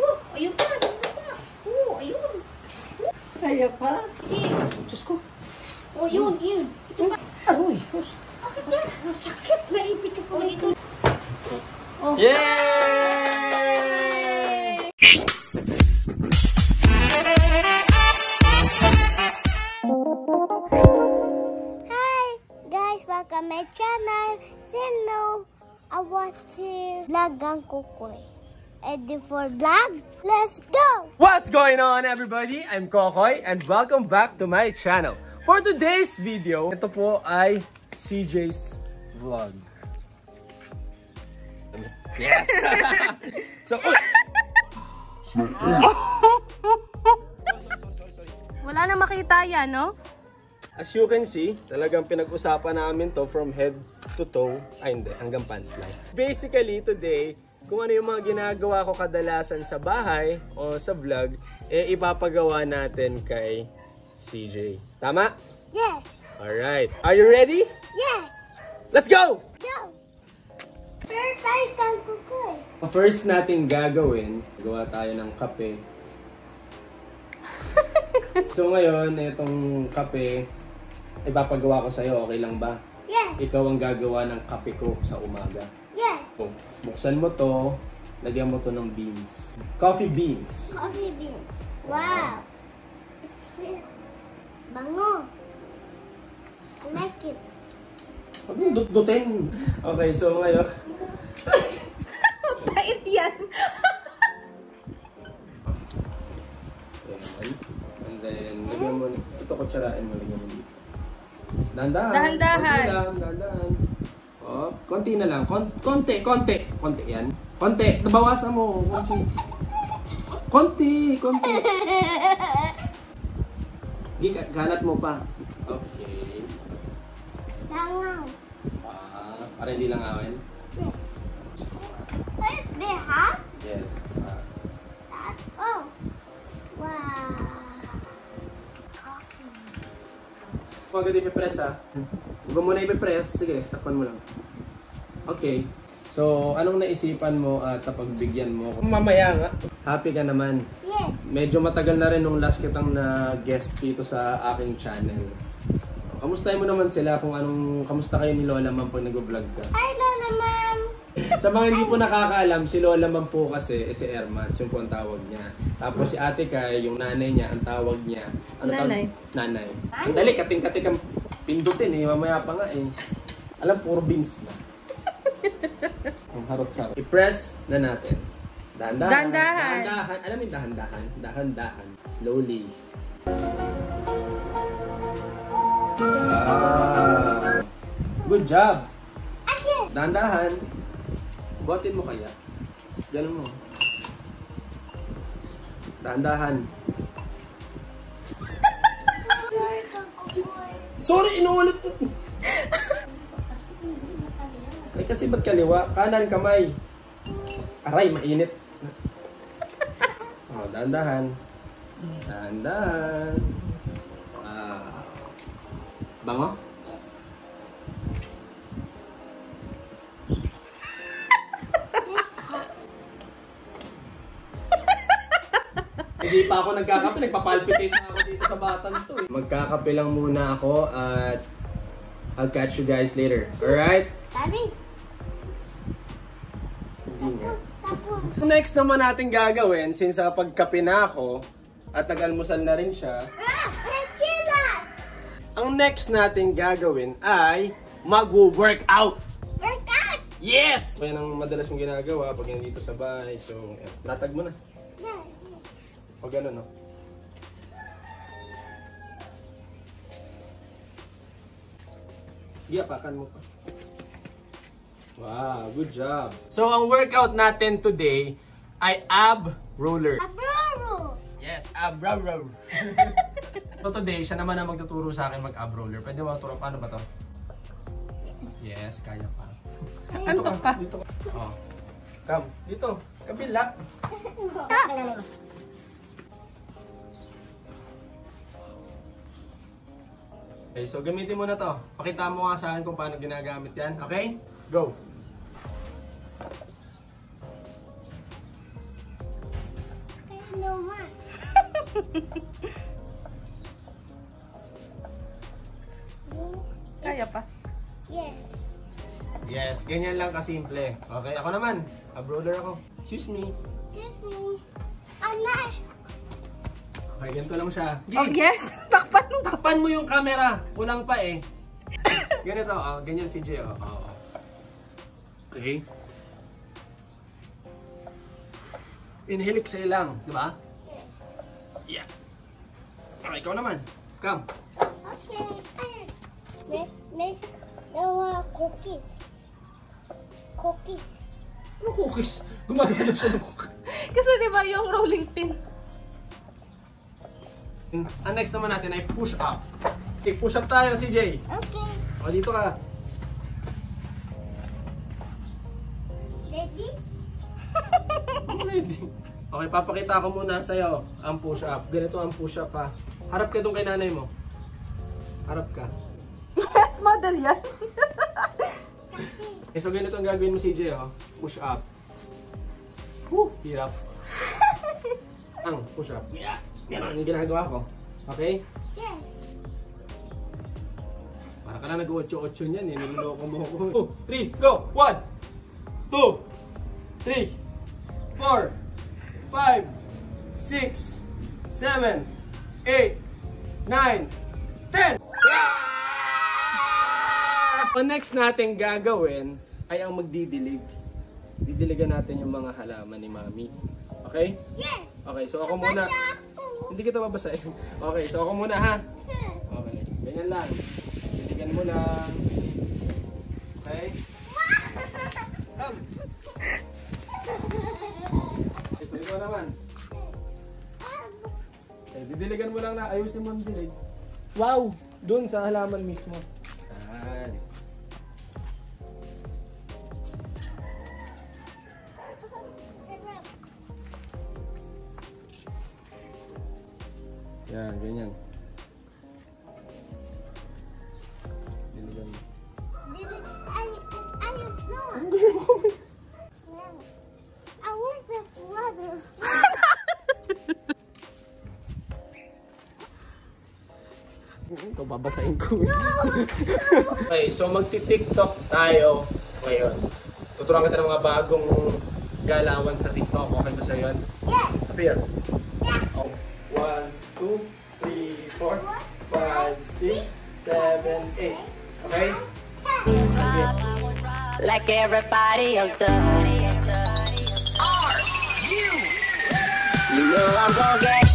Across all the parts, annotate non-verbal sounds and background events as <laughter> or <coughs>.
Oh, ayun pa. Ayun pa. Oh, ayun. Kaya pa? Sige. Diyos ko. Oh, yun, yun. Ito pa. Aroy, Diyos. Bakit yan? Ang sakit. Naipit ko po dito. Oh. Yay! Hi guys, welcome my channel. Hello, I want to vlog ang kukoy. Ready for vlog? Let's go! What's going on everybody? I'm Kokoy and welcome back to my channel. For today's video, ito po ay CJ's Vlog. Yes! <laughs> so, uy! Wala na makita yan, no? As you can see, talagang pinag-usapan namin to from head to toe. Ay hindi, hanggang pants lang. Basically, today, kung ano yung mga ginagawa ko kadalasan sa bahay o sa vlog, eh ipapagawa natin kay CJ. Tama? Yes, Alright. Are you ready? yes, Let's go! go! First tayo kang kukoy. First nating gagawin, gawa tayo ng kape. <laughs> so ngayon, itong kape, ipapagawa ko sa'yo, okay lang ba? Yes, Ikaw ang gagawa ng kape ko sa umaga. So, buksan mo to, lagyan mo to ng beans. Coffee beans. Coffee bean. Wow. Bango. I like it. Huwag mong dut-dutin. Okay, so ngayon, <laughs> Bait yan. And then, lagyan mo, ito kutsarain mo, lagyan mo dito. Dahan-dahan. Dahan-dahan. Dahan-dahan. Oh, konti na lang. Kon konti, konti. Konti yan. Konti. Bawasan mo. Konti. Konti, konti. <laughs> Gika, galat mo pa. Okay. Langaw. Ah, para hindi lang awin. Yes. Where's the hat? Yes, it's uh, That. Oh. Wow. Huwag agad ipipress ha. Huwag mo muna ipipress. Sige, takpan mo lang. Okay. So, anong naisipan mo at pagbigyan mo? Mamaya nga. Happy ka naman. Yes. Medyo matagal na rin nung last kitang na guest dito sa aking channel. Kamustahin mo naman sila kung anong, kamusta kayo ni Lola Mam pag nag-vlog ka? Hi, Lola Ma'am. Sa mga hindi po nakakaalam, si Lola Mam po kasi, eh, si Ermans, yung po ang tawag niya. Tapos si Ate Kai, yung nanay niya, ang tawag niya. Ano tawag? Nanay. Nanay. Ang dali, kating-kating ang pindutin eh, mamaya pa nga eh. Alam, puro beans na. <laughs> Ang harot-harot. I-press na natin. Dahan-dahan. Dahan-dahan. Dahan-dahan. Alam mo yung dahan-dahan? Dahan-dahan. Slowly. Ah. Good job. Dahan-dahan. Buhatin mo kaya. Ganun mo. Dahan-dahan. <laughs> Sorry, inuulit ko. Ay, kasi ba't kaliwa? Kanan kamay. Aray, mainit. Oh, dahan-dahan. Dahan-dahan. Wow. Bango? Hindi pa ako nagkakape, nagpapalpitate na ako dito sa batan to eh. Magkakape lang muna ako at I'll catch you guys later. Alright? Tapos. Next naman natin gagawin, since sa pagkape na ako at nag-almusal na rin siya, Ah, ang next natin gagawin ay mag-workout! Work out. Yes! Yan ang madalas mong ginagawa pag nandito sa bahay. So, yan. Latag mo na. Pag gano'n, no? Iyapakan mo pa. Wow, good job. So, ang workout natin today ay ab roller. Abroro. Yes, ab roller. <laughs> so today, siya naman ang magtuturo sa akin mag-ab roller. Pwede mo turo paano ba to? Yes, kaya pa. Antok pa. Dito. Oh. Come, dito. Kabila. <laughs> Okay, so gamitin mo na to. Pakita mo nga sa akin kung paano ginagamit yan. Okay? Go! Snowman. <laughs> Kaya pa. Yes. Yes, ganyan lang kasimple. Okay, ako naman. Abroader ako. Excuse me. Excuse me. Anak. Okay, ganito lang siya. Oh, yes! Takpan mo. Takpan mo yung camera. Kulang pa eh. <coughs> Ganito, oh, ganyan si Jay. Oh. Oh. Okay. Inhalik sa'yo lang, di ba? Yeah. Okay, ikaw naman. Come. Okay. Next, next, daw cookies. Cookies. Ano cookies? Gumagano siya ng cookies. Kasi di ba yung rolling pin? Ang next naman natin ay push up. Okay, push up tayo, CJ. Okay. O, dito ka. Ready? <laughs> Ready. Okay, papakita ko muna sa'yo ang push up. Ganito ang push up ha. Harap ka doon kay nanay mo. Harap ka. Yes, model yan. Eh, so ganito ang gagawin mo CJ oh. Push up. Woo! Hirap. <laughs> ang push up. Yeah. Yan ang ginagawa ko. Okay? Yes. Para ka na nag-8-8 niyan eh. Niloloko mo ako. 2, 3, go! 1, 2, 3, 4, 5, 6, 7, 8, 9, 10! Ang next natin gagawin ay ang magdidilig. Didiligan natin yung mga halaman ni Mami. Okay? Yes. Okay, so ako muna. Hindi kita babasahin. Okay, so ako muna ha. Okay, ganyan lang. Diligan mo lang. Okay? Come. Okay, so ikaw naman. Okay, didiligan mo lang na ayusin mo ang dilig. Wow! Doon sa halaman mismo. Babasahin ko. <laughs> okay, so magti-TikTok tayo ngayon. Tuturuan kita ng mga bagong galawan sa TikTok. Okay ba sa'yo yun? Yes. Appear. Oh. One, two, three, four, five, six, seven, eight. Okay? like everybody else does. You know I'm gonna get.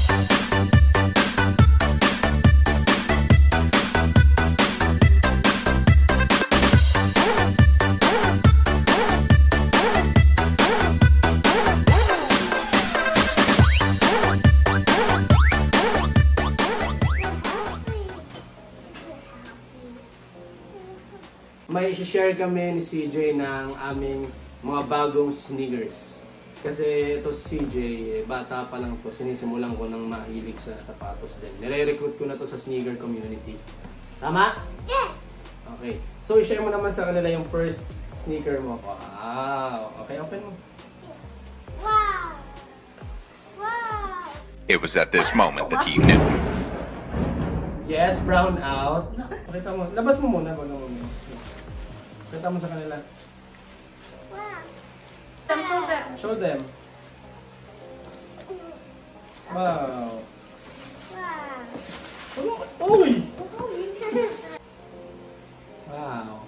May share kami ni CJ ng aming mga bagong sneakers. Kasi ito si CJ, eh, bata pa lang to, sinisimulan ko ng mahilig sa sapatos din. Nire-recruit ko na to sa sneaker community. Tama? Yes. Okay. So, i-share mo naman sa kanila yung first sneaker mo. Wow! Okay, open mo. Wow. Wow. It was at this moment that he knew. Yes, brown out. Pakita mo. Labas mo muna. Bago mo Pakita mo sa kanila. Wow. Them shoulder. Show them. Wow. Wow. Uy! Wow.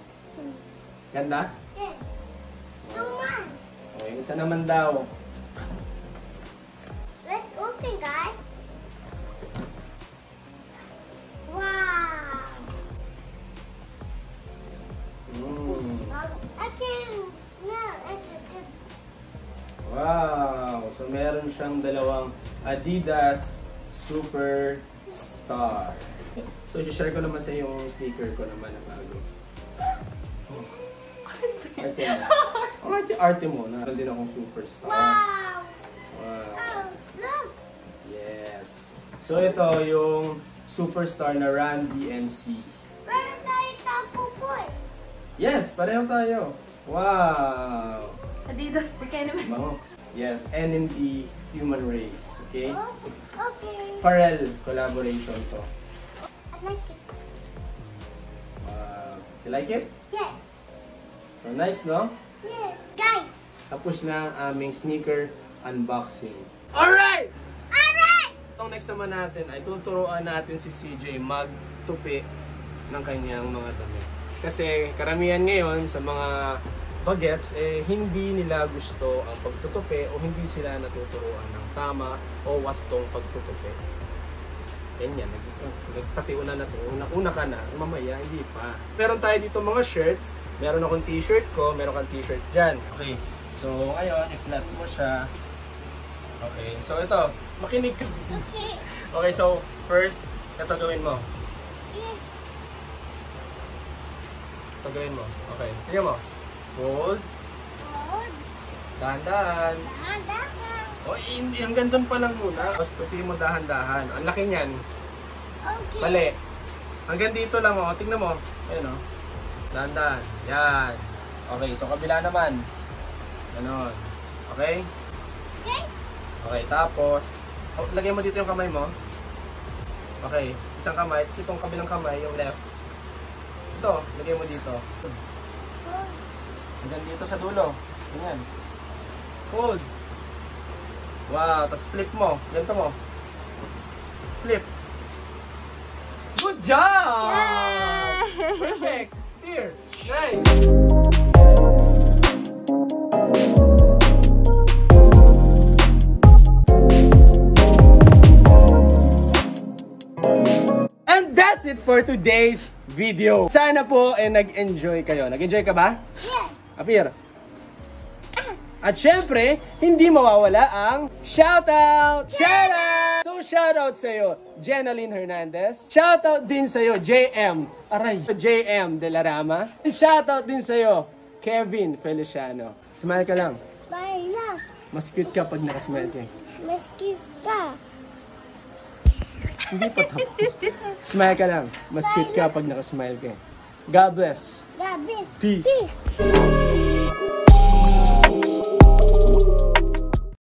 Ganda? Yes. Snowman. Okay, isa naman daw. Meron siyang dalawang Adidas Superstar. So, share ko naman sa yung sneaker ko naman na bago. Arte mo. Ang arte, arte mo. Naroon din akong Superstar. Wow. Wow. Oh. Yes. So, ito yung Superstar na Run DMC. Where tayo tapo boy? Yes, pareho tayo. Wow! Adidas, di kayo naman. Bango. Yes, NMD Human Race. Okay? Okay. Pharrell collaboration to. I like it. Uh, you like it? Yes. So nice, no? Yes. Guys. Tapos na ang aming sneaker unboxing. Alright! Alright. Ang next naman natin ay tuturuan natin si CJ magtupi ng kanyang mga damit. Kasi karamihan ngayon sa mga bagets, eh, hindi nila gusto ang pagtutupi o hindi sila natuturuan ng tama o wastong pagtutupi. Yan yan, nag, nagpatiuna na to. Una, una ka na, mamaya hindi pa. Meron tayo dito mga shirts. Meron akong t-shirt ko, meron kang t-shirt dyan. Okay, so ngayon, i-flat mo siya. Okay, so ito, makinig ka. Okay. Okay, so first, ito gawin mo. Yes. Ito gawin mo. Okay, tingnan mo. Fold, Good. dahan-dahan. Dahan-dahan. O, hindi, hanggang doon pa lang muna. Basta tupi mo dahan-dahan. Ang laki niyan. Okay. Mali. Hanggang dito lang, oh. Tingnan mo. Ayun, oh. Dahan-dahan. Yan. Okay, so kabila naman. Ganon. Okay? Okay. Okay, tapos, oh, lagay mo dito yung kamay mo. Okay, isang kamay, tapos itong kabilang kamay, yung left. Ito, lagay mo dito. Hanggang dito sa dulo. Ganyan. Hold. Wow, tapos flip mo. Ganito mo. Flip. Good job! Perfect! Here. Nice! And that's it for today's video. Sana po eh, nag-enjoy kayo. Nag-enjoy ka ba? Yes. Apir. At syempre, hindi mawawala ang shoutout! Shoutout! So shoutout sa'yo, Jenaline Hernandez. Shoutout din sa'yo, JM. Aray, JM De La Rama. Shoutout din sa'yo, Kevin Feliciano. Smile ka lang. Smile na. Mas cute ka pag nakasmile ka. Mas cute ka. Hindi pa tapos. Smile ka lang. Mas cute ka pag nakasmile ka. God bless. God bless. Peace. Peace.